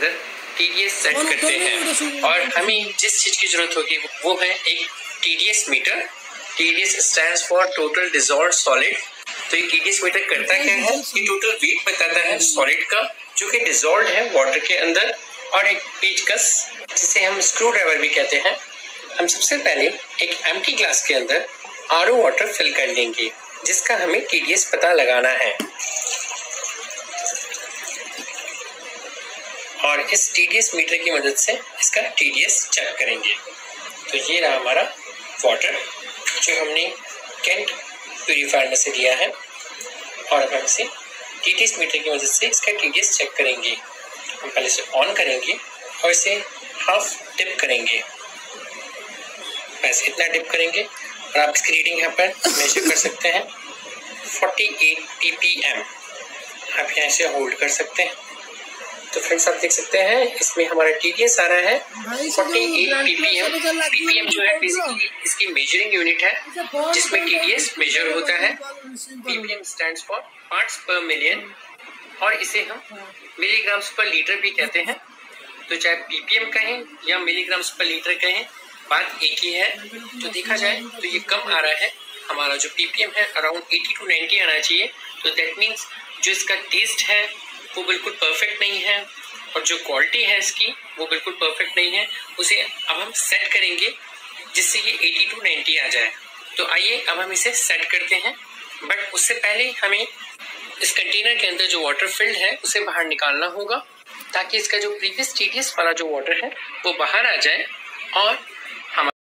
अंदर TDS set करते हैं। और हमें जिस चीज़ की ज़रूरत होगी वो है एक TDS meter TDS stand for total dissolve solid तो ये टीडीएस मीटर करता क्या है? ये टोटल वेट बताता है सॉलिड का जो कि डिजॉल्व है वाटर के अंदर और एक पेचकस जिसे हम स्क्रू ड्राइवर भी कहते हैं। हम सबसे पहले एक एम्प्टी ग्लास के अंदर आर वाटर फिल कर लेंगे जिसका हमें टीडीएस पता लगाना है। इस टीडीएस मीटर की मदद से इसका टीडीएस चेक करेंगे। तो ये रहा हमारा वाटर जो हमने कैंट प्योरीफायर में से लिया है। और अब हम इसे टीडीएस मीटर की मदद से इसका टीडीएस चेक करेंगे। हम पहले इसे ऑन करेंगे और इसे हाफ़ टिप करेंगे। बस इतना टिप करेंगे। और आप इसकी रीडिंग यहाँ पर मेजर कर सकते हैं। 48 ppm आप यहाँ इसे होल्ड कर सकते हैं। तो फ्रेंड्स आप देख सकते हैं इसमें हमारा टी आ रहा है। 48 ppm ppm जो है बेसिकली इसकी मेजरिंग यूनिट है जिसमें टी मेजर होता है। ppm stands for parts per million और इसे हम मिलीग्राम्स पर लीटर भी कहते हैं। तो चाहे पीपीएम कहें या मिलीग्राम्स पर लीटर कहें बात एक ही है। तो देखा जाए तो ये कम आ रहा है। हमारा जो पीपीएम है अराउंड 80 टू 90 आना चाहिए। तो दैट मीन्स जो इसका टेस्ट है वो बिल्कुल परफेक्ट नहीं है और जो क्वालिटी है इसकी, वो बिल्कुल परफेक्ट नहीं है। उसे अब हम सेट करेंगे जिससे ये 80 टू 90 आ जाए। तो आइए अब हम इसे सेट करते हैं। बट उससे पहले हमें इस कंटेनर के अंदर जो वाटर फिल्ड है, उसे बाहर निकालना होगा ताकि इसका जो प्रीवियस टीडीएस वाला जो वाटर है, वो बाहर आ जाए और